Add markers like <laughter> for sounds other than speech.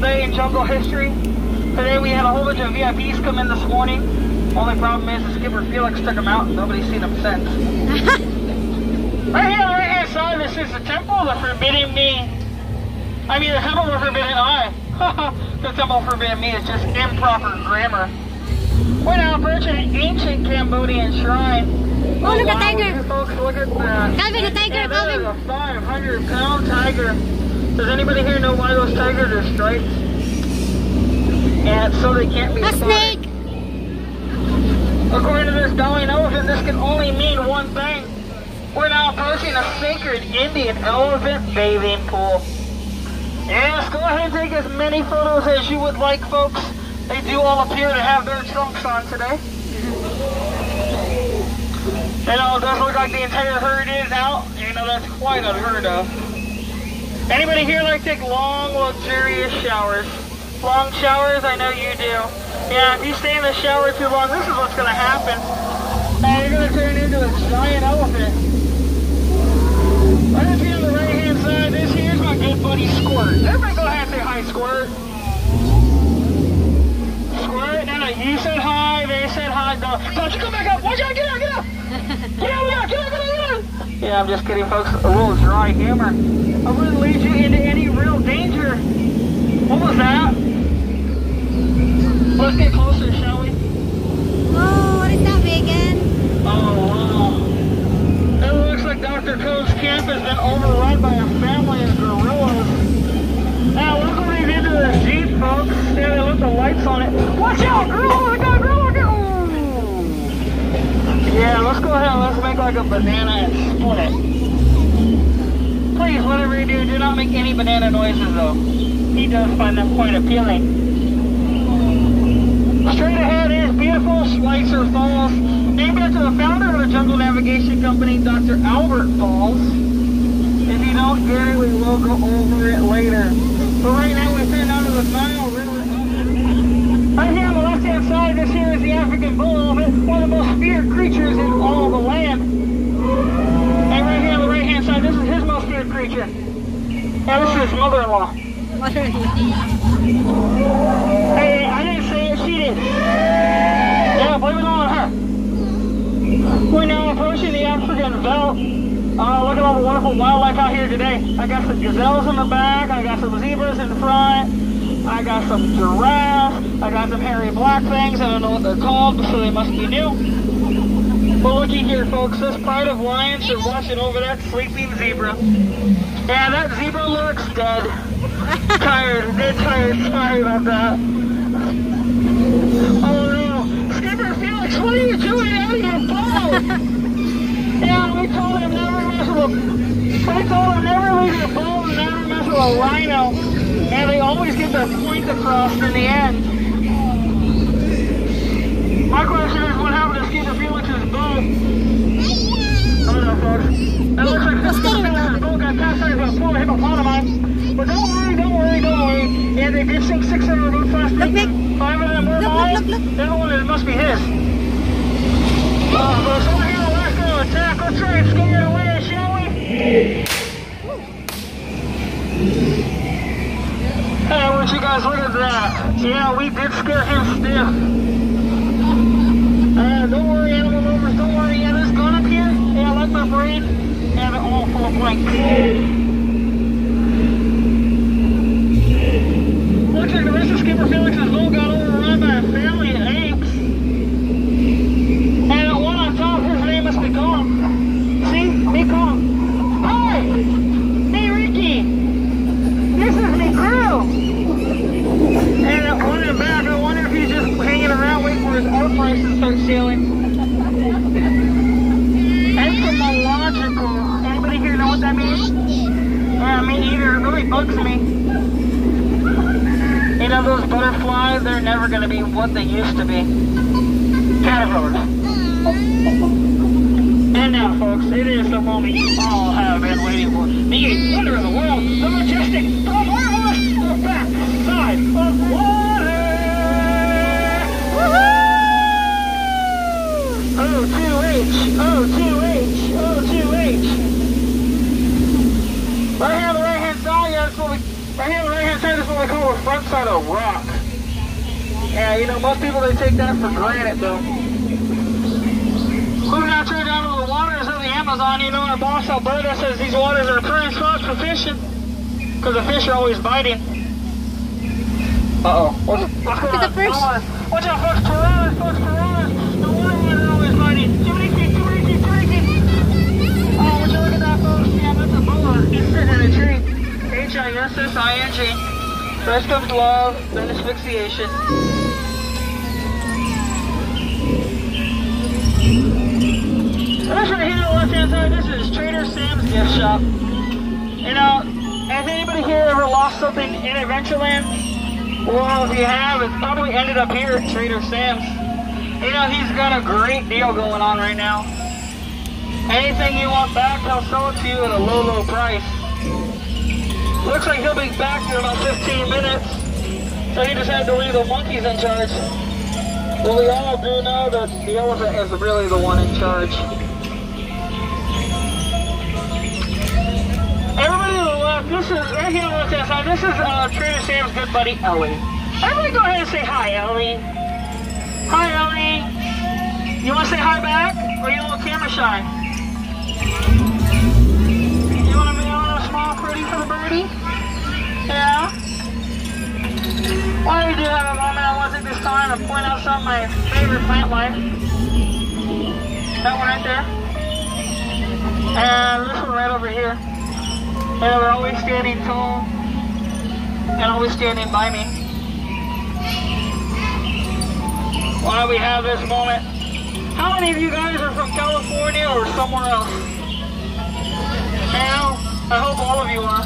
day in jungle history. Today we had a whole bunch of VIPs come in this morning. Only problem is the skipper Felix took them out and nobody's seen them since. <laughs> right here on the right hand side, this is the temple of the Forbidden Me. I mean the temple of the Forbidden Eye. <laughs> the temple of Forbidden Me is just improper grammar. We're now approaching an ancient Cambodian shrine. Oh, oh look at wow, tiger. Folks, look at that. Calvin, a tiger, Yeah, Calvin. a 500 pound tiger. Does anybody here know why those tigers are striped? And so they can't be A spotted. snake. According to this Darwin elephant, this can only mean one thing. We're now approaching a sacred Indian elephant bathing pool. Yes, go ahead and take as many photos as you would like, folks. They do all appear to have their trunks on today. You know, it does look like the entire herd is out. You know, that's quite unheard of. Anybody here like take long, luxurious showers? Long showers? I know you do. Yeah, if you stay in the shower too long, this is what's going to happen. Now you're going to turn into a giant elephant. Right here on the right-hand side, this here's my good buddy Squirt. Everybody go ahead and say hi, Squirt. Squirt, no, no, you said hi, they said hi. No, don't you come back up. Watch out, get out. Get out, get out, get out, get out, get out. Yeah, I'm just kidding, folks. A little dry humor. I wouldn't lead you into any real danger. What was that? Let's get closer, shall we? Oh, what is that, Megan? Oh, wow. It looks like Dr. Coe's camp has been overrun by a family of gorillas. Now, look what they did to the Jeep, folks. Yeah, they left the lights on it. Watch out! Gorilla! Look out, gorilla! Go! Let's make like a banana and split it. Please, whatever you do, do not make any banana noises, though. He does find them quite appealing. Straight ahead is beautiful Schweitzer Falls, named after the founder of the Jungle Navigation Company, Dr. Albert Falls. If you don't get it, we will go over it later. But right now we're out to the Nile River. Right here on the left-hand side, this here is the African bull elephant, one of the most feared creatures in all the land. And right here on the right-hand side, this is his most feared creature. This is his mother-in-law. You? Hey, I didn't say it, she did. Yeah, blame it all on her. We're now approaching the African veldt. Uh, look at all the wonderful wildlife out here today. I got some gazelles in the back, I got some zebras in front, I got some giraffes, I got some hairy black things, I don't know what they're called, so they must be new. But looky here, folks, this pride of lions are watching over that sleeping zebra. Yeah, that zebra looks dead. <laughs> tired, they're tired, sorry about that. Oh no, Skipper Felix, what are you doing out of your boat? yeah, we told him never mess with a, we told him never leave your boat and never mess with a rhino. And they always get their point across in the end. My question is, what happened to Skipper Felix's boat? I don't know, folks. It looks like Let's Skipper get it. Felix's boat got capsized by a poor hippopotami. But don't worry, don't worry, don't worry. Yeah, they did sink six of our boats last Look. Nick. Five of them were Look, look, mine. look, look. The other one, it must be his. Uh, so we're here to last go attack. Let's try and scare away, shall we? Hey, would you guys look at that? Yeah, we did scare him stiff. Uh, don't worry, animal lovers, don't worry. Yeah, this gun up here, yeah, I like my brain. Yeah, they're all full of blanks. Looks like the rest of Skipper Felix's boat got overrun by a family of apes. And the one on top, his name is Mekong. See? Mekong. Hi! Hey, Ricky! This is me crew! And that one in the back, I wonder if he's just hanging around waiting for his art price to start sailing. Etymological. Anybody here know what that means? Yeah, me either. It really bugs me. You know, those butterflies, they're never going to be what they used to be. Caterpillars. And now, folks, it is the moment you all have been waiting for. The wonder of the world, the majestic, the marvelous, the backside of water! O2H, O2H, O2H. Right here on the right hand side, yeah, that's what we, right here the right hand side, that's what we call a front sort of rock. Yeah, you know, most people, they take that for granted, though. Moving out here down to the waters of the Amazon, you know, our boss Alberta says these waters are pretty spots for fishing. Because the fish are always biting. Uh-oh. What's, what's going Look at on? the fish. Watch out, folks. Piranhas, folks, piranhas. The water ones are always biting. Too many feet, too many feet, too many feet. Oh, would you look at that, folks? Yeah, that's a boa. He's sitting in a H-I-S-S-I-N-G. First comes love, then asphyxiation. This here on the left hand side, this is Trader Sam's gift shop. You know, has anybody here ever lost something in Adventureland? Well, if you have, it's probably ended up here at Trader Sam's. You know, he's got a great deal going on right now. Anything you want back, he'll sell it to you at a low, low price. Looks like he'll be back in about 15 minutes. So he just had to leave the monkeys in charge. Well, we all do know that the elephant is really the one in charge. Everybody to the left, this is, right here on the side, this is uh, Trader Sam's good buddy, Ellie. Everybody go ahead and say hi, Ellie. Hi, Ellie. You want to say hi back? Or are you a little camera shy? Pretty for the birdie? Yeah? Why don't we do have a moment? I take this time to point out some of my favorite plant life. That one right there. And this one right over here. And they're always standing tall and always standing by me. Why we have this moment. How many of you guys are from California or somewhere else? Now, I hope all of you are.